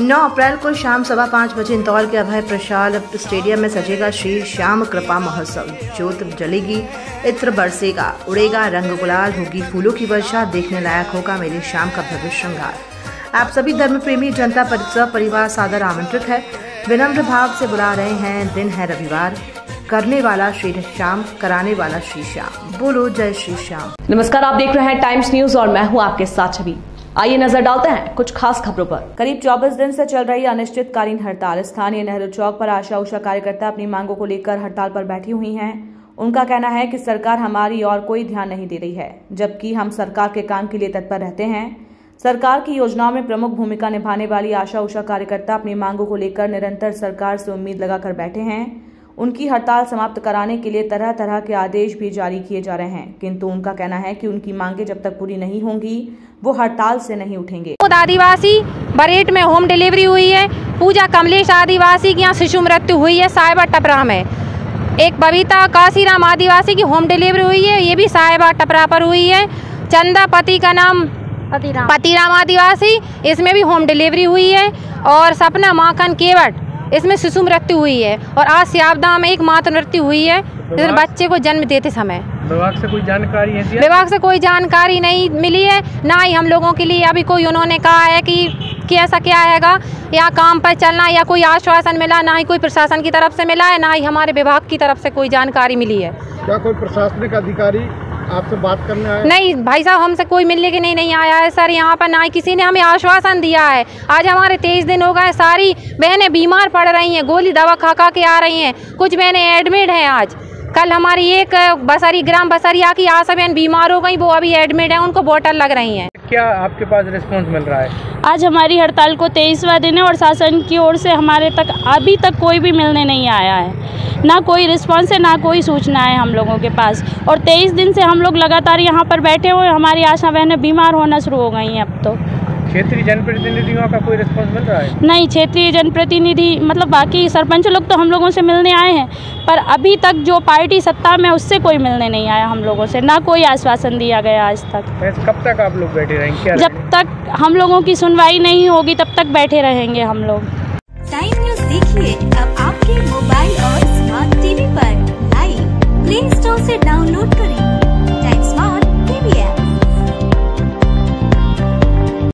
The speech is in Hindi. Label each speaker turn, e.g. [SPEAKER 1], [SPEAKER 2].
[SPEAKER 1] 9 अप्रैल को शाम सवा पाँच बजे इंदौर के अभय प्रशाल स्टेडियम में सजेगा श्री श्याम कृपा महोत्सव। ज्योत जलेगी, इत्र बरसेगा, उड़ेगा, रंग गुलाल होगी, फूलों की वर्षा, देखने लायक होगा मेरे शाम का भव्य श्रृंगार। आप सभी धर्म प्रेमी जनता परिसर परिवार सादर आमंत्रित है। विनम्र भाव से बुला रहे हैं, दिन है रविवार। करने वाला श्री श्याम, कराने वाला श्री श्याम। बोलो, जय श्री श्याम।
[SPEAKER 2] नमस्कार, आप देख रहे हैं टाइम्स न्यूज़ और मैं हूँ आपके साथ छवि। आइए नज़र डालते हैं कुछ खास खबरों पर। करीब 24 दिन से चल रही अनिश्चितकालीन हड़ताल। स्थानीय नेहरू चौक पर आशा उषा कार्यकर्ता अपनी मांगों को लेकर हड़ताल पर बैठी हुई हैं। उनका कहना है कि सरकार हमारी और कोई ध्यान नहीं दे रही है, जबकि हम सरकार के काम के लिए तत्पर रहते हैं। सरकार की योजनाओं में प्रमुख भूमिका निभाने वाली आशा उषा कार्यकर्ता अपनी मांगों को लेकर निरंतर सरकार से उम्मीद लगाकर बैठे हैं। उनकी हड़ताल समाप्त कराने के लिए तरह तरह के आदेश भी जारी किए जा रहे हैं। किंतु उनका कहना है कि उनकी मांगे जब तक पूरी नहीं होंगी वो हड़ताल से नहीं उठेंगे।
[SPEAKER 3] खुद आदिवासी बरेट में होम डिलीवरी हुई है। पूजा कमलेश आदिवासी की यहाँ शिशु मृत्यु हुई है साहिबा टपरा में। एक बबीता काशीराम आदिवासी की होम डिलीवरी हुई है ये भी साहिबा टपरा पर हुई है। चंदा पति का नाम पतिराम। पतिराम आदिवासी इसमें भी होम डिलीवरी हुई है। और सपना माखन केवट इसमें शिशु मृत्यु हुई है और आज सियाबदा में एक मात्र मृत्यु हुई है जिसमें बच्चे को जन्म देते समय।
[SPEAKER 4] विभाग से कोई जानकारी है
[SPEAKER 3] विभाग से कोई जानकारी नहीं मिली है ना ही हम लोगों के लिए। अभी कोई उन्होंने कहा है कि कि ऐसा क्या आएगा? या काम पर चलना या कोई आश्वासन मिला ना ही कोई प्रशासन की तरफ़ से मिला है ना ही हमारे विभाग की तरफ़ से कोई जानकारी मिली है।
[SPEAKER 4] क्या कोई प्रशासनिक अधिकारी आपसे बात करने आए?
[SPEAKER 3] नहीं भाई साहब हमसे कोई मिलने के नहीं नहीं आया है सर यहाँ पर ना ही किसी ने हमें आश्वासन दिया है। आज हमारे तेईस दिन हो गए सारी बहनें बीमार पड़ रही हैं गोली दवा खा खा के आ रही हैं कुछ बहनें एडमिट हैं आज। कल हमारी एक बसरी ग्राम बसरिया की आशा बहन बीमार हो गई वो अभी एडमिट है उनको बोतल लग रही हैं।
[SPEAKER 4] क्या आपके पास रिस्पॉन्स मिल रहा है?
[SPEAKER 5] आज हमारी हड़ताल को तेईसवा दिन है और शासन की ओर से हमारे तक अभी तक कोई भी मिलने नहीं आया है। ना कोई रिस्पांस है ना कोई सूचना है हम लोगों के पास। और तेईस दिन से हम लोग लगातार यहाँ पर बैठे हुए हमारी आशा बहनें बीमार होना शुरू हो गई हैं अब तो।
[SPEAKER 4] क्षेत्रीय जनप्रतिनिधियों का कोई रिस्पांस मिल रहा है?
[SPEAKER 5] नहीं क्षेत्रीय जनप्रतिनिधि मतलब बाकी सरपंच लोग तो हम लोगों से मिलने आए हैं पर अभी तक जो पार्टी सत्ता में उससे कोई मिलने नहीं आया हम लोगों से ना कोई आश्वासन दिया गया आज तक।
[SPEAKER 4] कब तक आप लोग बैठे रहेंगे? क्या
[SPEAKER 5] जब तक हम लोगों की सुनवाई नहीं होगी तब तक बैठे रहेंगे हम लोग।
[SPEAKER 6] टाइम न्यूज़ देखिए। డాక్టర్